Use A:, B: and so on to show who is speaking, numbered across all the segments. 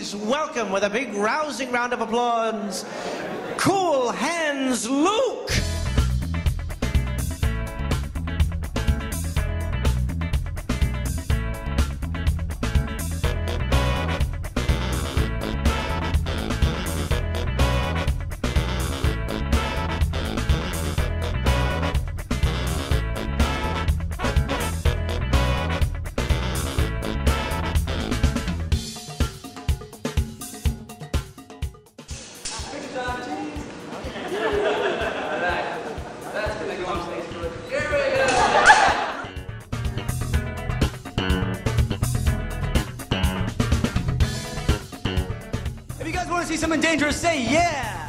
A: please welcome with a big rousing round of applause, Cool Hands Luke.
B: Want to see something dangerous, say yeah!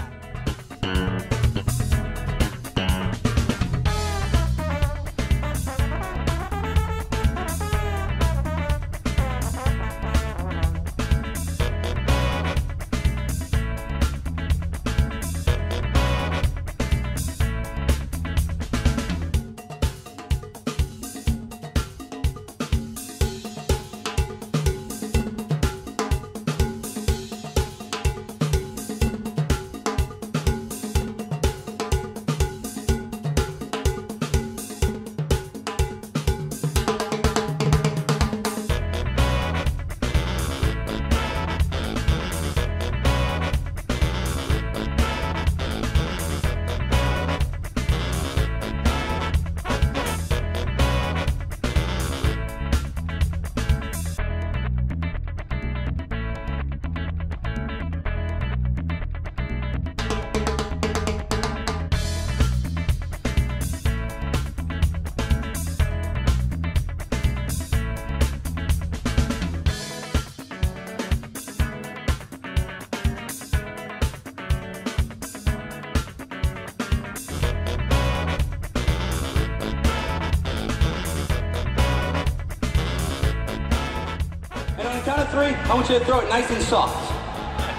C: And on the count of three, I want you to throw it nice and soft.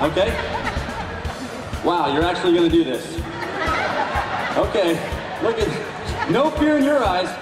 C: Okay? Wow, you're actually gonna do this. Okay, look at, no fear in your eyes.